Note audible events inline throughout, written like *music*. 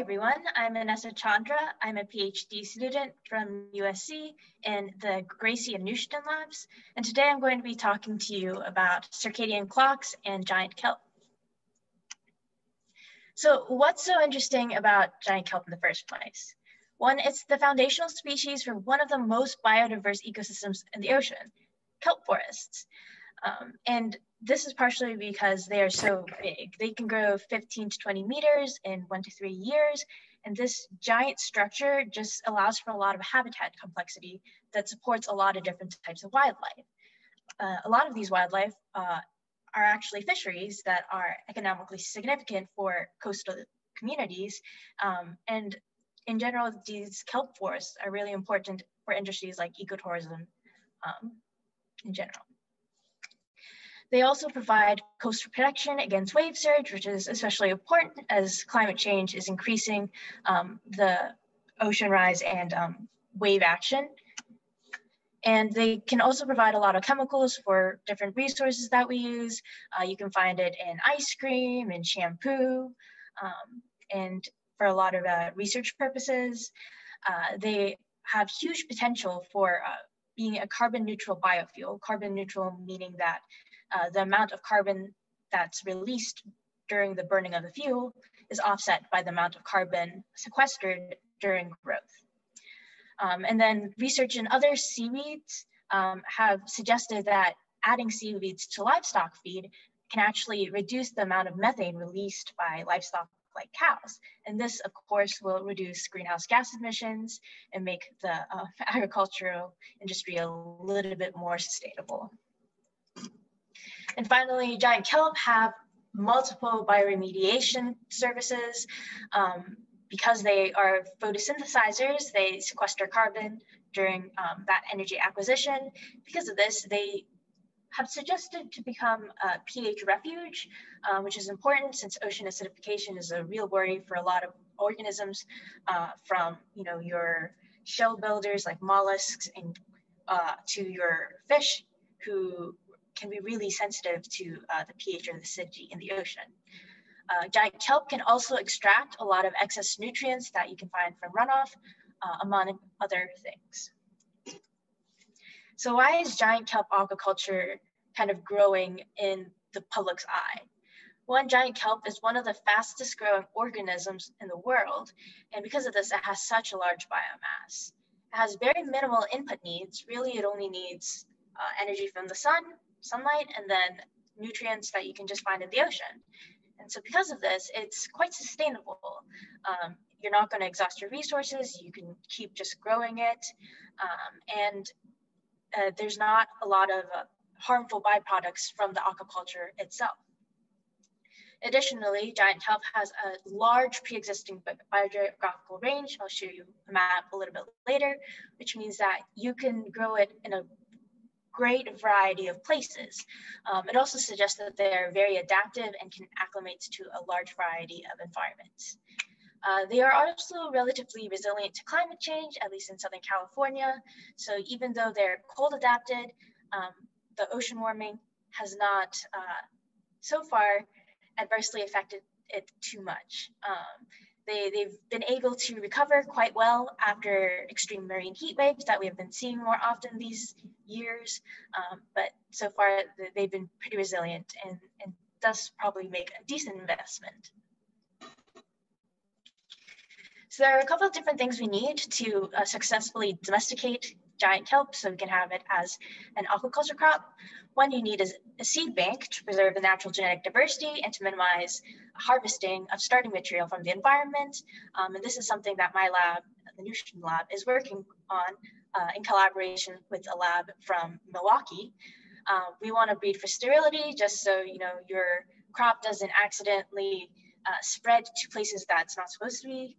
everyone, I'm Inessa Chandra. I'm a PhD student from USC in the Gracie and Nuzhdin labs. And today I'm going to be talking to you about circadian clocks and giant kelp. So what's so interesting about giant kelp in the first place? One, it's the foundational species for one of the most biodiverse ecosystems in the ocean, kelp forests. Um, and this is partially because they are so big. They can grow 15 to 20 meters in one to three years. And this giant structure just allows for a lot of habitat complexity that supports a lot of different types of wildlife. Uh, a lot of these wildlife uh, are actually fisheries that are economically significant for coastal communities. Um, and in general, these kelp forests are really important for industries like ecotourism um, in general. They also provide coastal protection against wave surge, which is especially important as climate change is increasing um, the ocean rise and um, wave action. And they can also provide a lot of chemicals for different resources that we use. Uh, you can find it in ice cream and shampoo, um, and for a lot of uh, research purposes. Uh, they have huge potential for uh, being a carbon neutral biofuel, carbon neutral meaning that uh, the amount of carbon that's released during the burning of the fuel is offset by the amount of carbon sequestered during growth. Um, and then research in other seaweeds um, have suggested that adding seaweeds to livestock feed can actually reduce the amount of methane released by livestock like cows. And this, of course, will reduce greenhouse gas emissions and make the uh, *laughs* agricultural industry a little bit more sustainable. And finally, giant kelp have multiple bioremediation services. Um, because they are photosynthesizers, they sequester carbon during um, that energy acquisition. Because of this, they have suggested to become a pH refuge, uh, which is important since ocean acidification is a real worry for a lot of organisms uh, from you know, your shell builders like mollusks and uh, to your fish who can be really sensitive to uh, the pH or the acidity in the ocean. Uh, giant kelp can also extract a lot of excess nutrients that you can find from runoff, uh, among other things. So why is giant kelp aquaculture kind of growing in the public's eye? One, giant kelp is one of the fastest growing organisms in the world. And because of this, it has such a large biomass. It has very minimal input needs. Really, it only needs uh, energy from the sun sunlight and then nutrients that you can just find in the ocean. And so because of this, it's quite sustainable. Um, you're not going to exhaust your resources. You can keep just growing it. Um, and uh, there's not a lot of uh, harmful byproducts from the aquaculture itself. Additionally, giant kelp has a large pre-existing biogeographical range. I'll show you a map a little bit later, which means that you can grow it in a great variety of places. Um, it also suggests that they're very adaptive and can acclimate to a large variety of environments. Uh, they are also relatively resilient to climate change, at least in Southern California. So even though they're cold adapted, um, the ocean warming has not uh, so far adversely affected it too much. Um, they, they've been able to recover quite well after extreme marine heat waves that we have been seeing more often these years. Um, but so far, they've been pretty resilient and, and thus probably make a decent investment. So there are a couple of different things we need to uh, successfully domesticate giant kelp so we can have it as an aquaculture crop. One you need is a seed bank to preserve the natural genetic diversity and to minimize harvesting of starting material from the environment. Um, and this is something that my lab, the Nuzhdin Lab, is working on uh, in collaboration with a lab from Milwaukee. Uh, we want to breed for sterility just so you know your crop doesn't accidentally uh, spread to places that's not supposed to be.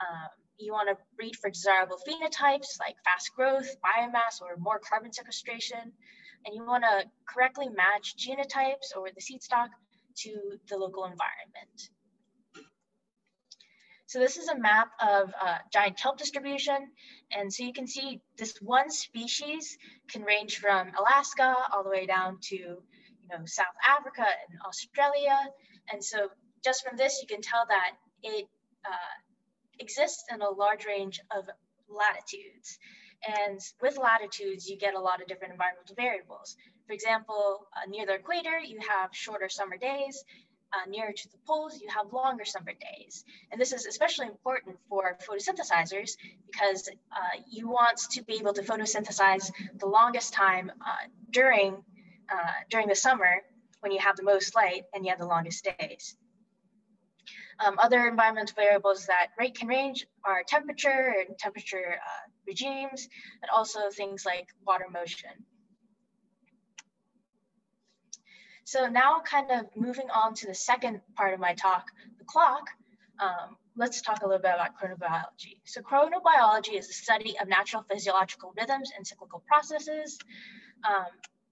Um, you want to breed for desirable phenotypes like fast growth, biomass, or more carbon sequestration. And you want to correctly match genotypes or the seed stock to the local environment. So this is a map of uh, giant kelp distribution. And so you can see this one species can range from Alaska all the way down to you know, South Africa and Australia. And so just from this, you can tell that it uh, exists in a large range of latitudes. And with latitudes, you get a lot of different environmental variables. For example, uh, near the equator, you have shorter summer days. Uh, nearer to the poles, you have longer summer days. And this is especially important for photosynthesizers because uh, you want to be able to photosynthesize the longest time uh, during, uh, during the summer when you have the most light and you have the longest days. Um, other environmental variables that rate can range are temperature and temperature uh, regimes, and also things like water motion. So now kind of moving on to the second part of my talk, the clock, um, let's talk a little bit about chronobiology. So chronobiology is the study of natural physiological rhythms and cyclical processes. Um,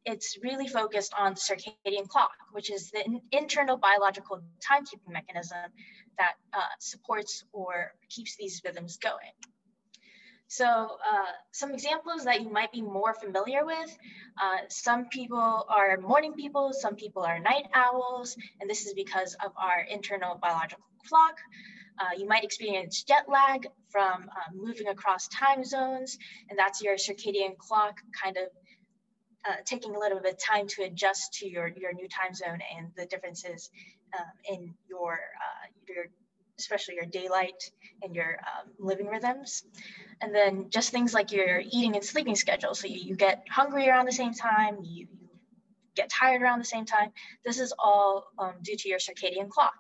it's really focused on the circadian clock, which is the internal biological timekeeping mechanism that uh, supports or keeps these rhythms going. So uh, some examples that you might be more familiar with, uh, some people are morning people, some people are night owls, and this is because of our internal biological clock. Uh, you might experience jet lag from uh, moving across time zones, and that's your circadian clock kind of uh, taking a little bit of time to adjust to your, your new time zone and the differences um, in your, uh, your, especially your daylight and your um, living rhythms. And then just things like your eating and sleeping schedule. So you, you get hungry around the same time, you, you get tired around the same time. This is all um, due to your circadian clock.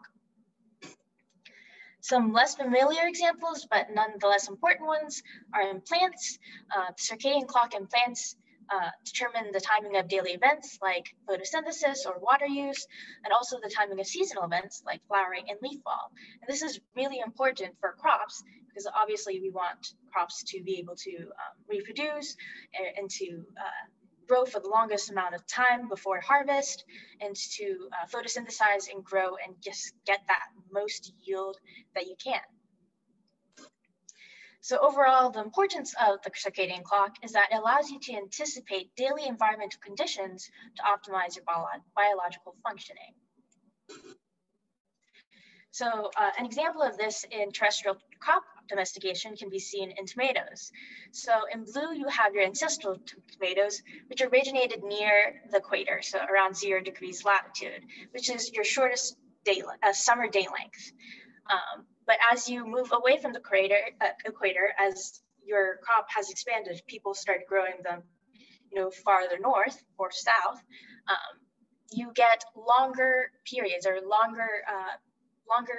Some less familiar examples, but nonetheless important ones, are in plants. Uh, circadian clock in plants uh, determine the timing of daily events like photosynthesis or water use, and also the timing of seasonal events like flowering and leaf fall. And this is really important for crops because obviously we want crops to be able to um, reproduce and, and to uh, grow for the longest amount of time before harvest and to uh, photosynthesize and grow and just get that most yield that you can. So overall, the importance of the circadian clock is that it allows you to anticipate daily environmental conditions to optimize your bio biological functioning. So uh, an example of this in terrestrial crop domestication can be seen in tomatoes. So in blue, you have your ancestral tomatoes, which originated near the equator, so around zero degrees latitude, which is your shortest day, uh, summer day length. Um, but as you move away from the equator, uh, equator, as your crop has expanded, people start growing them, you know, farther north or south. Um, you get longer periods or longer, uh, longer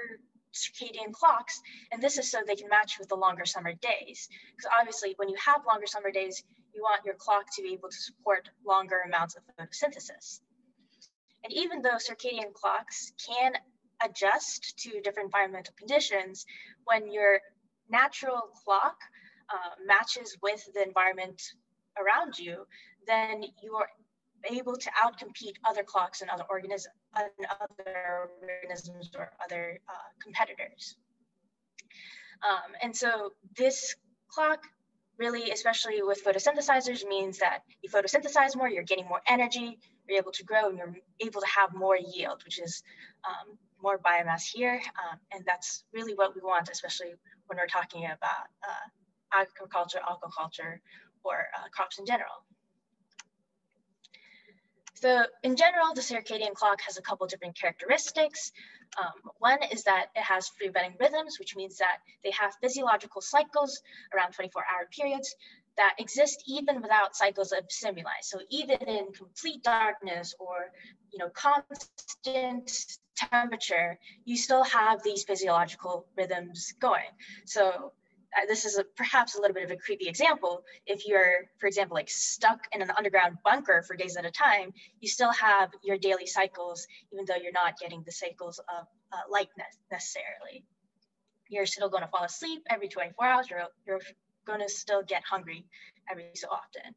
circadian clocks, and this is so they can match with the longer summer days. Because obviously, when you have longer summer days, you want your clock to be able to support longer amounts of photosynthesis. And even though circadian clocks can adjust to different environmental conditions when your natural clock uh, matches with the environment around you, then you are able to outcompete other clocks and other organisms, other organisms or other uh, competitors. Um, and so this clock really, especially with photosynthesizers, means that you photosynthesize more, you're getting more energy, you're able to grow, and you're able to have more yield, which is um, more biomass here. Um, and that's really what we want, especially when we're talking about uh, agriculture, aquaculture, or uh, crops in general. So in general, the circadian clock has a couple different characteristics. Um, one is that it has free running rhythms, which means that they have physiological cycles around 24 hour periods that exist even without cycles of stimuli. So even in complete darkness or you know constant temperature, you still have these physiological rhythms going. So uh, this is a, perhaps a little bit of a creepy example. If you're, for example, like stuck in an underground bunker for days at a time, you still have your daily cycles, even though you're not getting the cycles of uh, light ne necessarily. You're still going to fall asleep every 24 hours. You're, you're going to still get hungry every so often.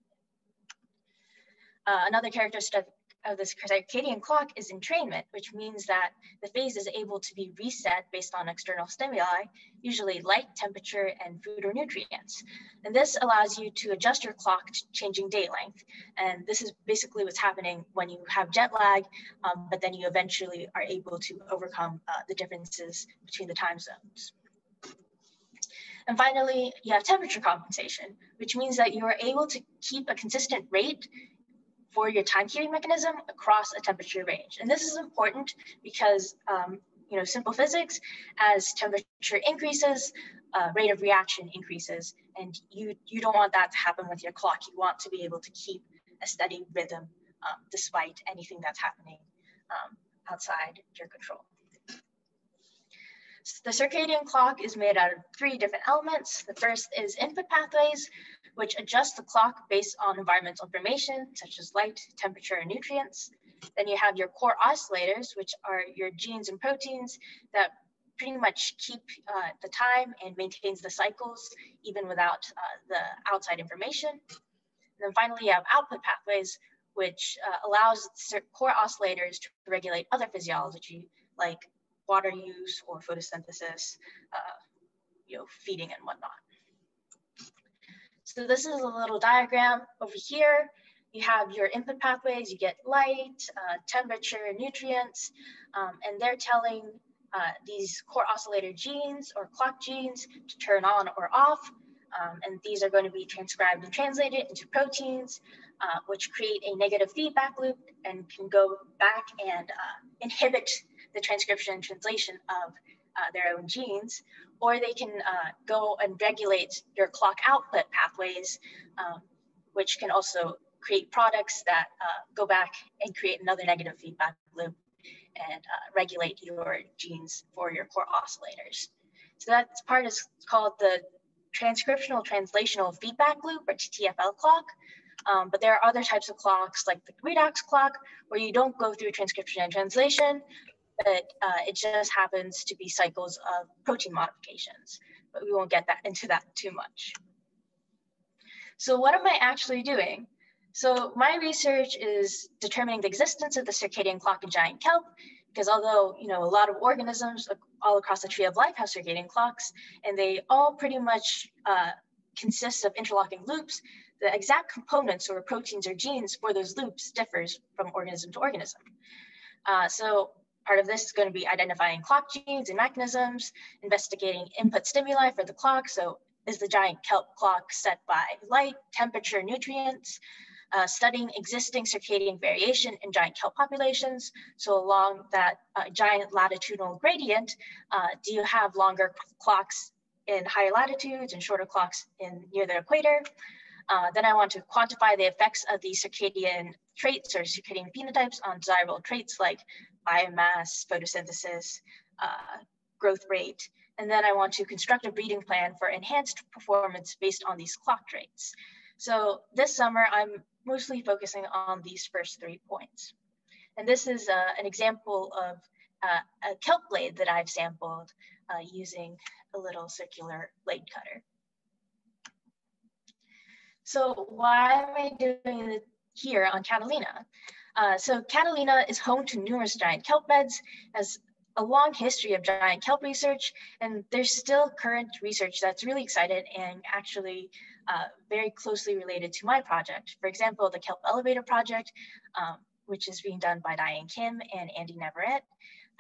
Uh, another characteristic of this circadian clock is entrainment, which means that the phase is able to be reset based on external stimuli, usually light, temperature, and food or nutrients. And this allows you to adjust your clock to changing day length. And this is basically what's happening when you have jet lag, um, but then you eventually are able to overcome uh, the differences between the time zones. And finally, you have temperature compensation, which means that you are able to keep a consistent rate for your timekeeping mechanism across a temperature range. And this is important because, um, you know, simple physics, as temperature increases, uh, rate of reaction increases, and you, you don't want that to happen with your clock. You want to be able to keep a steady rhythm um, despite anything that's happening um, outside your control. So the circadian clock is made out of three different elements. The first is input pathways, which adjust the clock based on environmental information, such as light, temperature, and nutrients. Then you have your core oscillators, which are your genes and proteins that pretty much keep uh, the time and maintains the cycles even without uh, the outside information. And then finally, you have output pathways, which uh, allows core oscillators to regulate other physiology like water use or photosynthesis, uh, you know, feeding and whatnot. So this is a little diagram over here. You have your input pathways, you get light, uh, temperature, nutrients, um, and they're telling uh, these core oscillator genes or clock genes to turn on or off. Um, and these are going to be transcribed and translated into proteins, uh, which create a negative feedback loop and can go back and uh, inhibit the transcription and translation of uh, their own genes, or they can uh, go and regulate your clock output pathways, um, which can also create products that uh, go back and create another negative feedback loop and uh, regulate your genes for your core oscillators. So that part is called the transcriptional translational feedback loop or TTFL clock. Um, but there are other types of clocks like the redox clock where you don't go through transcription and translation, but uh, it just happens to be cycles of protein modifications. But we won't get that into that too much. So what am I actually doing? So my research is determining the existence of the circadian clock in giant kelp, because although you know a lot of organisms all across the tree of life have circadian clocks, and they all pretty much uh, consist of interlocking loops, the exact components or proteins or genes for those loops differs from organism to organism. Uh, so part of this is going to be identifying clock genes and mechanisms, investigating input stimuli for the clock. So is the giant kelp clock set by light, temperature, nutrients, uh, studying existing circadian variation in giant kelp populations. So along that uh, giant latitudinal gradient, uh, do you have longer clocks in higher latitudes and shorter clocks in near the equator? Uh, then I want to quantify the effects of the circadian traits or circadian phenotypes on desirable traits like biomass, photosynthesis, uh, growth rate. And then I want to construct a breeding plan for enhanced performance based on these clock traits. So this summer, I'm mostly focusing on these first three points. And this is uh, an example of uh, a kelp blade that I've sampled uh, using a little circular blade cutter. So why am I doing it here on Catalina? Uh, so Catalina is home to numerous giant kelp beds, has a long history of giant kelp research, and there's still current research that's really excited and actually uh, very closely related to my project. For example, the Kelp Elevator Project, um, which is being done by Diane Kim and Andy Navarrete.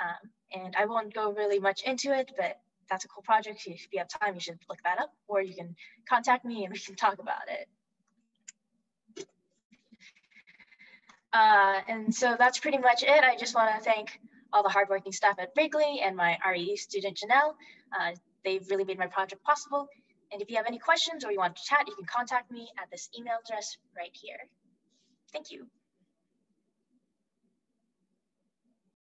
Um, and I won't go really much into it, but that's a cool project. If you have time, you should look that up, or you can contact me and we can talk about it. Uh, and so that's pretty much it. I just want to thank all the hardworking staff at Wrigley and my RE student Janelle. Uh, they've really made my project possible. And if you have any questions or you want to chat, you can contact me at this email address right here. Thank you.